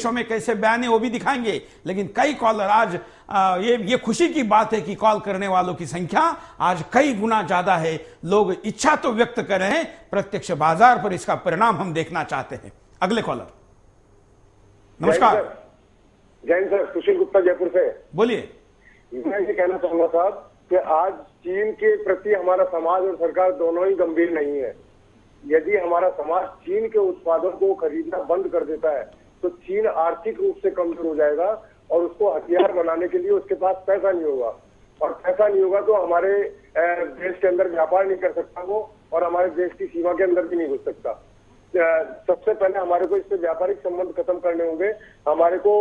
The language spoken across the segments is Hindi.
देशों में कैसे बयान है वो भी दिखाएँगे। लेकिन कई कॉलर आज आ, ये ये खुशी की बात है कि कॉल करने वालों की संख्या आज कई गुना ज़्यादा है। लोग इच्छा तो व्यक्त कर रहे हैं प्रत्यक्ष बाज़ार पर इसका परिणाम हम देखना चाहते हैं। अगले कॉलर नमस्कार। जैन सर सुशील गुप्ता जयपुर से। बोलिए। मैं ये कहना चाहूँगा साहब कि आज चीन के प्रति हमारा समाज और सरकार दोनों ही गंभीर नहीं है। यदि हमारा समाज चीन के उत्पादों को खरीदना बंद कर देता है तो चीन आर्थिक रूप से कमज़ोर हो जाएगा और उसको हथियार बनाने के लिए उसके पास पैसा नहीं होगा। और पैसा नहीं होगा तो हमारे देश के अंदर व्यापार नहीं कर सकता वो और हमारे देश की सीमा के अंदर भी नहीं घुस सकता। सबसे पहले हमारे को इससे व्यापारिक संबंध खत्म करने होंगे। हमारे को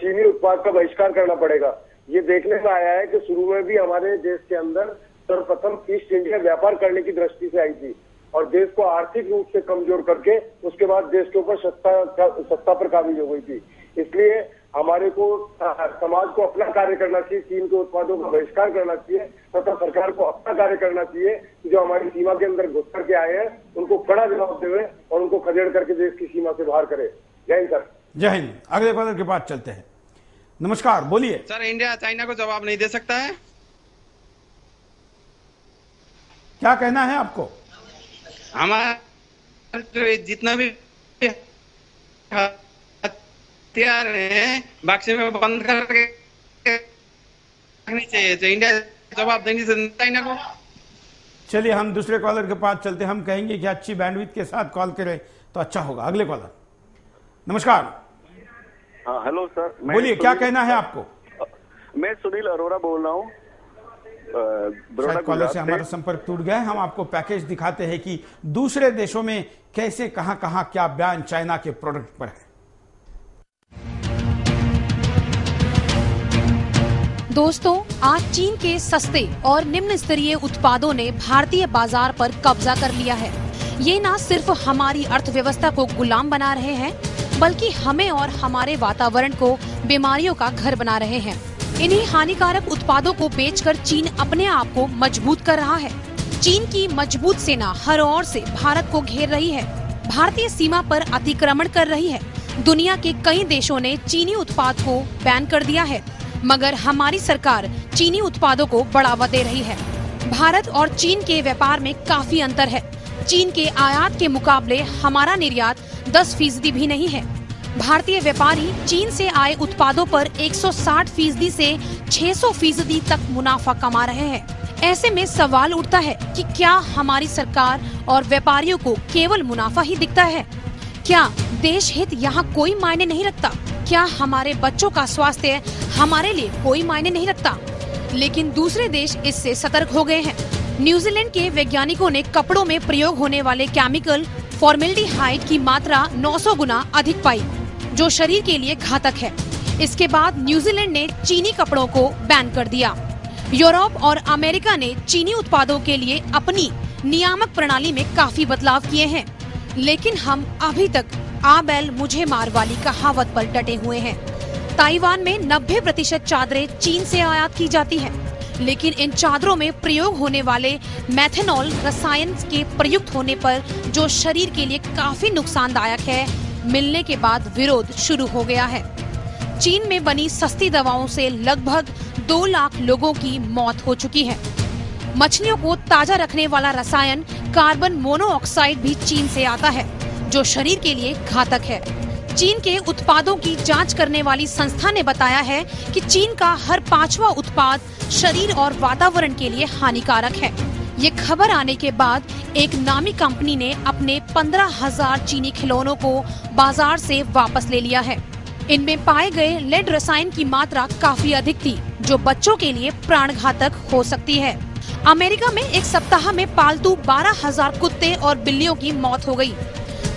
चीनी उत्पाद का बहिष्कार करना पड़ेगा। ये देखने में आया है कि शुरू में भी हमारे देश के अंदर सर्वप्रथम ईस्ट इंडिया व्यापार करने की दृष्टि से आई थी। और देश को आर्थिक रूप से कमज़ोर करके उसके बाद देश के ऊपर सत्ता सत्ता पर काबिज हो गई थी। इसलिए हमारे को समाज को अपना कार्य करना चाहिए चीन के उत्पादों का बहिष्कार करना चाहिए तथा सरकार को अपना कार्य करना चाहिए कि जो हमारी सीमा के अंदर घुस करके आए हैं उनको कड़ा जवाब देवे और उनको खदेड़ करके देश की सीमा से बाहर करे। जय हिंद सर। जय हिंद। अगले कॉलर के पास चलते हैं। नमस्कार बोलिए। सर इंडिया चाइना को जवाब नहीं दे सकता है? क्या कहना है आपको? हमारा जितना भी हथियार है बक्से में बंद करके रखनी चाहिए। तो इंडिया जवाब देंगे चाइना को। चलिए हम दूसरे कॉलर के पास चलते हम कहेंगे कि अच्छी बैंडविथ के साथ कॉल करें तो अच्छा होगा। अगले कॉलर नमस्कार। हाँ हेलो सर बोलिए क्या कहना है आपको? मैं सुनील अरोरा बोल रहा हूँ। कॉलर से हमारा संपर्क टूट गया है। हम आपको पैकेज दिखाते हैं कि दूसरे देशों में कैसे कहाँ कहाँ क्या बयान चाइना के प्रोडक्ट पर है। दोस्तों आज चीन के सस्ते और निम्न स्तरीय उत्पादों ने भारतीय बाज़ार पर कब्जा कर लिया है। ये न सिर्फ़ हमारी अर्थव्यवस्था को गुलाम बना रहे हैं बल्कि हमें और हमारे वातावरण को बीमारियों का घर बना रहे हैं। इन्हीं हानिकारक उत्पादों को बेचकर चीन अपने आप को मज़बूत कर रहा है। चीन की मज़बूत सेना हर ओर से भारत को घेर रही है। भारतीय सीमा पर अतिक्रमण कर रही है। दुनिया के कई देशों ने चीनी उत्पाद को बैन कर दिया है, मगर हमारी सरकार चीनी उत्पादों को बढ़ावा दे रही है। भारत और चीन के व्यापार में काफ़ी अंतर है। चीन के आयात के मुकाबले हमारा निर्यात 10 फ़ीसदी भी नहीं है। भारतीय व्यापारी चीन से आए उत्पादों पर 160 फ़ीसदी से 600 फ़ीसदी तक मुनाफा कमा रहे हैं। ऐसे में सवाल उठता है कि क्या हमारी सरकार और व्यापारियों को केवल मुनाफा ही दिखता है? क्या देश हित यहाँ कोई मायने नहीं रखता? क्या हमारे बच्चों का स्वास्थ्य हमारे लिए कोई मायने नहीं रखता? लेकिन दूसरे देश इससे सतर्क हो गए हैं। न्यूजीलैंड के वैज्ञानिकों ने कपड़ों में प्रयोग होने वाले केमिकल फॉर्मेल्डिहाइड की मात्रा 900 गुना अधिक पाई। जो शरीर के लिए घातक है। इसके बाद न्यूजीलैंड ने चीनी कपड़ों को बैन कर दिया। यूरोप और अमेरिका ने चीनी उत्पादों के लिए अपनी नियामक प्रणाली में काफ़ी बदलाव किए हैं। लेकिन हम अभी तक आ बैल मुझे मार वाली कहावत पर डटे हुए हैं। ताइवान में 90 प्रतिशत चादरें चीन से आयात की जाती हैं, लेकिन इन चादरों में प्रयोग होने वाले मेथेनॉल रसायन के प्रयुक्त होने पर जो शरीर के लिए काफ़ी नुकसानदायक है मिलने के बाद विरोध शुरू हो गया है। चीन में बनी सस्ती दवाओं से लगभग दो लाख लोगों की मौत हो चुकी है। मछलियों को ताज़ा रखने वाला रसायन कार्बन मोनोऑक्साइड भी चीन से आता है, जो शरीर के लिए घातक है। चीन के उत्पादों की जाँच करने वाली संस्था ने बताया है कि चीन का हर पांचवा उत्पाद शरीर और वातावरण के लिए हानिकारक है। ये खबर आने के बाद एक नामी कंपनी ने अपने पंद्रह हज़ार चीनी खिलौनों को बाज़ार से वापस ले लिया है। इनमें पाए गए लेड रसायन की मात्रा काफ़ी अधिक थी, जो बच्चों के लिए प्राण घातक हो सकती है। अमेरिका में एक सप्ताह में पालतू बारह हज़ार कुत्ते और बिल्लियों की मौत हो गई।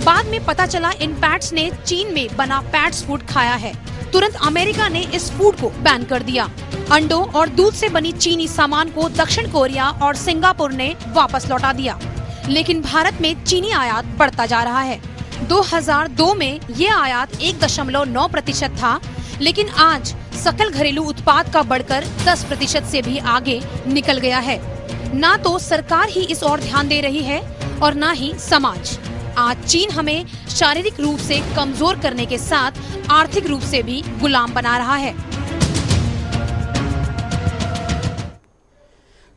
बाद में पता चला इन पैट्स ने चीन में बना पैट्स फ़ूड खाया है। तुरंत अमेरिका ने इस फ़ूड को बैन कर दिया। अंडों और दूध से बनी चीनी सामान को दक्षिण कोरिया और सिंगापुर ने वापस लौटा दिया। लेकिन भारत में चीनी आयात बढ़ता जा रहा है। 2002 में ये आयात 1.9 प्रतिशत था, लेकिन आज सकल घरेलू उत्पाद का बढ़कर 10 प्रतिशत से भी आगे निकल गया है। ना तो सरकार ही इस ओर ध्यान दे रही है और ना ही समाज। आज चीन हमें शारीरिक रूप से कमज़ोर करने के साथ आर्थिक रूप से भी गुलाम बना रहा है।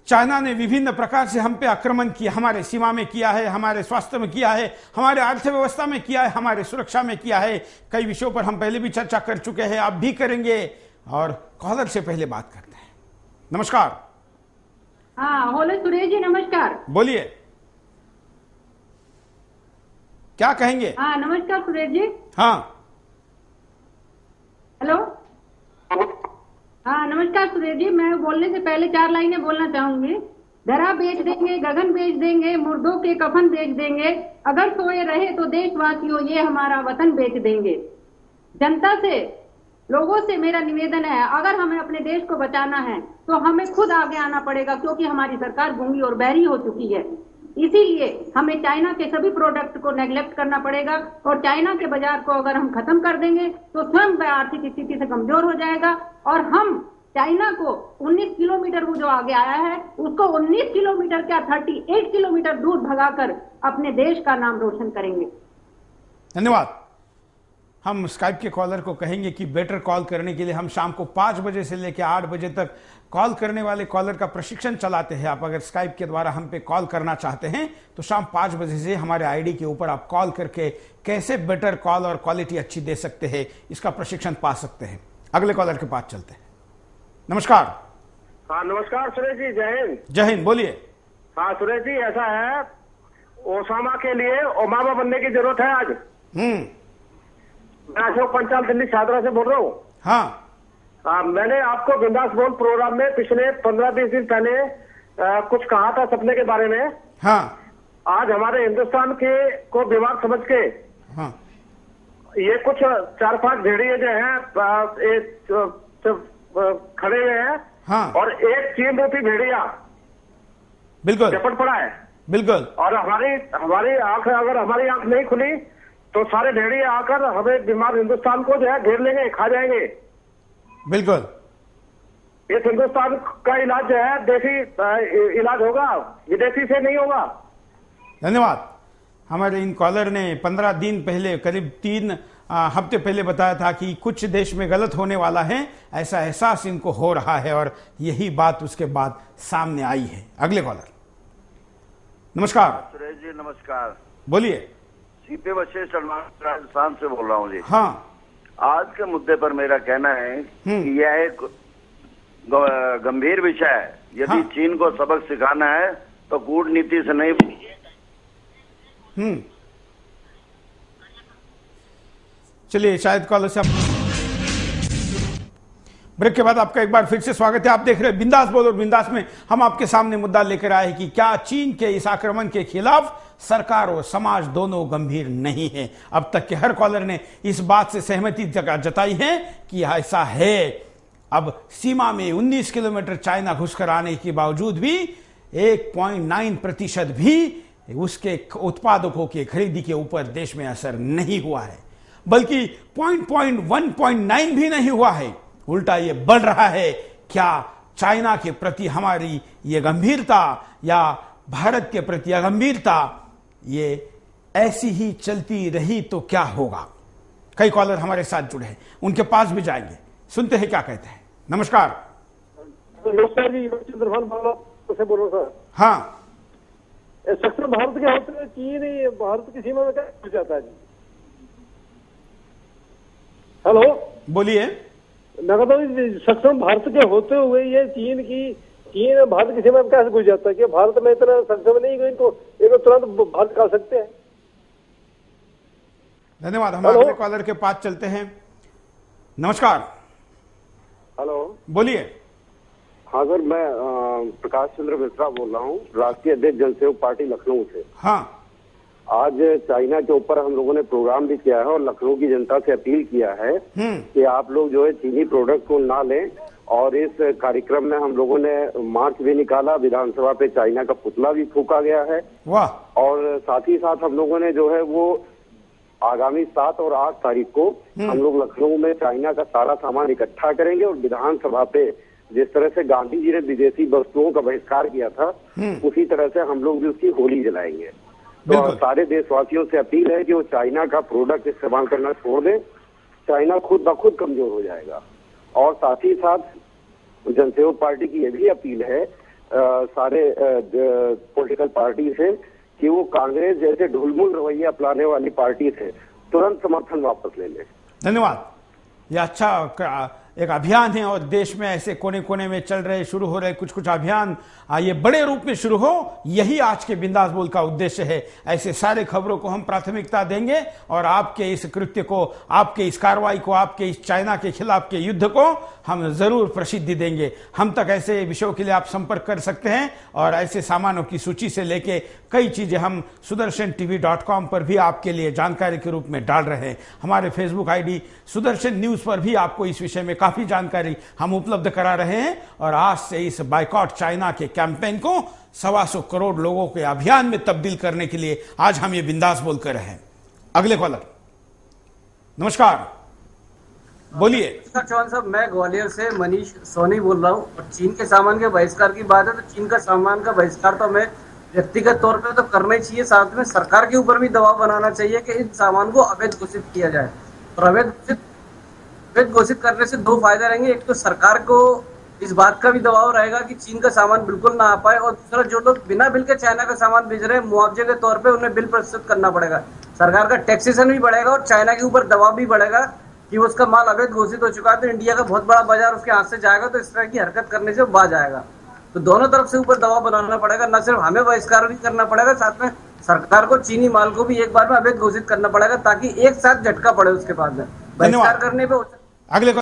चाइना ने विभिन्न प्रकार से हम पे आक्रमण किया हमारे सीमा में किया है हमारे स्वास्थ्य में किया है हमारे अर्थव्यवस्था में किया है हमारे सुरक्षा में किया है। कई विषयों पर हम पहले भी चर्चा कर चुके हैं अब भी करेंगे और कॉलर से पहले बात करते हैं। नमस्कार। हाँ होले सुरेश जी नमस्कार। बोलिए। क्या कहेंगे? हाँ नमस्कार सुरेश जी। हाँ। हेलो। हाँ नमस्कार सुरेश जी मैं बोलने से पहले चार लाइनें बोलना चाहूँगी। धरा बेच देंगे गगन बेच देंगे मुर्दों के कफन बेच देंगे। अगर सोए रहे तो देशवासियों ये हमारा वतन बेच देंगे। जनता से लोगों से मेरा निवेदन है अगर हमें अपने देश को बचाना है तो हमें खुद आगे आना पड़ेगा क्योंकि हमारी सरकार गूँगी और बहरी हो चुकी है। इसीलिए हमें चाइना के सभी प्रोडक्ट को नेग्लेक्ट करना पड़ेगा और चाइना के बाज़ार को अगर हम खत्म कर देंगे तो स्वयं वह आर्थिक स्थिति से कमज़ोर हो जाएगा और हम चाइना को 19 किलोमीटर वो जो आगे आया है, उसको 19 किलोमीटर क्या 38 किलोमीटर दूर भगाकर अपने देश का नाम रोशन करेंगे। धन्यवाद। हम स्काइप के कॉलर को कहेंगे कि बेटर कॉल करने के लिए हम शाम को पाँच बजे से लेकर आठ बजे तक कॉल करने वाले कॉलर का प्रशिक्षण चलाते हैं। आप अगर स्काइप के द्वारा हम पे कॉल करना चाहते हैं तो शाम पाँच बजे से हमारे आईडी के ऊपर आप कॉल करके कैसे बेटर कॉल और क्वालिटी अच्छी दे सकते हैं इसका प्रशिक्षण पा सकते हैं। अगले कॉलर के पास चलते हैं। नमस्कार। हाँ नमस्कार सुरेश जी जय हिंद। जय हिंद बोलिए। हाँ सुरेश जी ऐसा है ओसामा के लिए ओमामा बनने की ज़रूरत है आज। हम्म। मैं अशोक पंचाल दिल्ली छात्रा से बोल रहा हूँ। हाँ। हाँ, मैंने आपको बिंदास बोल प्रोग्राम में पिछले पंद्रह बीस दिन पहले आ, कुछ कहा था सपने के बारे में। हाँ। आज हमारे हिंदुस्तान के को बीमार समझ के। हाँ। ये कुछ चार पाँच भेड़िए जो हैं आ, आ, खड़े हुए हैं। हाँ। और एक चीन रूपी भेड़िया। बिल्कुल। झपट पड़ा है। बिल्कुल। और हमारी हमारी आँख अगर हमारी आँख नहीं खुली तो सारे भेड़िए आकर हमें बीमार हिंदुस्तान को जो है घेर लेंगे खा जाएँगे। बिल्कुल। इस हिंदुस्तान का इलाज जो है देसी इलाज होगा विदेशी से नहीं होगा। धन्यवाद। हमारे इन कॉलर ने पंद्रह दिन पहले करीब तीन हफ़्ते पहले बताया था कि कुछ देश में गलत होने वाला है ऐसा एहसास इनको हो रहा है और यही बात उसके बाद सामने आई है। अगले कॉलर। नमस्कार। सुरेश जी नमस्कार। बोलिए। सीपे बच्चे सलमान राजस्थान से बोल रहा हूँ जी हाँ आज के मुद्दे पर मेरा कहना है हम्म। कि यह एक गंभीर विषय है यदि हाँ। चीन को सबक सिखाना है तो कूटनीति से नहीं हम्म चलिए शायद कॉलर से ब्रेक के बाद आपका एक बार फिर से स्वागत है। आप देख रहे हैं बिंदास बोल और बिंदास में हम आपके सामने मुद्दा लेकर आए कि क्या चीन के इस आक्रमण के खिलाफ सरकार और समाज दोनों गंभीर नहीं है। अब तक के हर कॉलर ने इस बात से सहमति जताई है कि ऐसा है। अब सीमा में 19 किलोमीटर चाइना घुसकर आने के बावजूद भी 1.9 प्रतिशत भी उसके उत्पादकों की खरीदी के ऊपर देश में असर नहीं हुआ है। बल्कि point point one point nine भी नहीं हुआ है। उल्टा ये बढ़ रहा है। क्या चाइना के प्रति हमारी ये गंभीरता या भारत के प्रति यह गंभीरता ये ऐसी ही चलती रही तो क्या होगा? कई कॉलर हमारे साथ जुड़े हैं उनके पास भी जाएँगे। सुनते हैं क्या कहते हैं। नमस्कार। से बोल हाँ सक्षम भारत के होते हुए चीन भारत की सीमा में क्या जाता है जी? हेलो? बोलिए। सक्षम भारत के होते हुए ये चीन की चीन भारत की सीमा में कैसे घुस जाता है? कि भारत में इतना सक्षम नहीं कि इनको इनको तुरंत भारत खा सकते हैं। धन्यवाद हम अगले कॉलर के पास चलते हैं। नमस्कार। हेलो। बोलिए। हाँ सर मैं प्रकाश चंद्र मिश्रा बोल रहा हूँ। राष्ट्रीय अध्यक्ष जनसेवक पार्टी लखनऊ से। हाँ। आज चाइना के ऊपर हम लोगों ने प्रोग्राम भी किया है और लखनऊ की जनता से अपील किया है हम्म। कि आप लोग जो है चीनी प्रोडक्ट को ना लें और इस कार्यक्रम में हम लोगों ने मार्च भी निकाला विधानसभा पे चाइना का पुतला भी फूका गया है। वाह। और साथ ही साथ हम लोगों ने जो है वो आगामी सात और आठ तारीख को हम लोग लखनऊ में चाइना का सारा सामान इकट्ठा करेंगे और विधानसभा पे जिस तरह से गांधी जी ने विदेशी वस्तुओं का बहिष्कार किया था उसी तरह से हम लोग भी उसकी होली जलाएँगे। तो सारे देशवासियों से अपील है कि वो चाइना का प्रोडक्ट इस्तेमाल करना छोड़ दें। चाइना खुद ब खुद कमज़ोर हो जाएगा। और साथ ही साथ जनसेवक पार्टी की यह भी अपील है अ, सारे पॉलिटिकल पार्टी से कि वो कांग्रेस जैसे ढुलमुल रवैया अपनाने वाली पार्टी से तुरंत समर्थन वापस ले लें। धन्यवाद। ये अच्छा एक अभियान है और देश में ऐसे कोने कोने में चल रहे, शुरू हो रहे कुछ कुछ अभियान ये बड़े रूप में शुरू हो, यही आज के बिंदास बोल का उद्देश्य है। ऐसे सारे खबरों को हम प्राथमिकता देंगे और आपके इस कृत्य को, आपके इस कार्रवाई को, आपके इस चाइना के खिलाफ के युद्ध को हम ज़रूर प्रसिद्धि देंगे। हम तक ऐसे विषयों के लिए आप संपर्क कर सकते हैं और ऐसे सामानों की सूची से लेके कई चीज़ें हम सुदर्शन टीवी डॉट कॉम पर भी आपके लिए जानकारी के रूप में डाल रहे हैं। हमारे फेसबुक आईडी सुदर्शन न्यूज़ पर भी आपको इस विषय में काफ़ी जानकारी हम उपलब्ध करा रहे हैं और आज से इस बाइकआउट चाइना के कैंपेन को सवा सौ करोड़ लोगों के अभियान में तब्दील करने के लिए आज हम ये बिंदास बोल कर रहे हैं। अगले कॉलर नमस्कार। बोलिए। चौहान साहब, मैं ग्वालियर से मनीष सोनी बोल रहा हूँ और चीन के सामान के बहिष्कार की बात है तो चीन का सामान का बहिष्कार तो हमें व्यक्तिगत तौर पे तो करना ही चाहिए, साथ में सरकार के ऊपर भी दबाव बनाना चाहिए कि इन सामान को अवैध घोषित किया जाए। और अवैध घोषित अवैध घोषित करने से दो फ़ायदे रहेंगे। एक तो सरकार को इस बात का भी दबाव रहेगा कि चीन का सामान बिल्कुल ना आ पाए और दूसरा जो लोग बिना बिल के चाइना का सामान भेज रहे हैं मुआवजे के तौर पे उन्हें बिल प्रस्तुत करना पड़ेगा। सरकार का टैक्सेशन भी बढ़ेगा और चाइना के ऊपर दबाव भी बढ़ेगा कि उसका माल अवैध घोषित हो चुका है तो इंडिया का बहुत बड़ा बाज़ार उसके हाथ से जाएगा तो इस तरह की हरकत करने से वो बाज आएगा। तो दोनों तरफ़ से ऊपर दबाव बनाना पड़ेगा न सिर्फ़ हमें बहिष्कार भी करना पड़ेगा साथ में सरकार को चीनी माल को भी एक बार में अवैध घोषित करना पड़ेगा ताकि एक साथ झटका पड़े उसके बाद में। बहिष्कार करने पे अगले